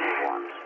one.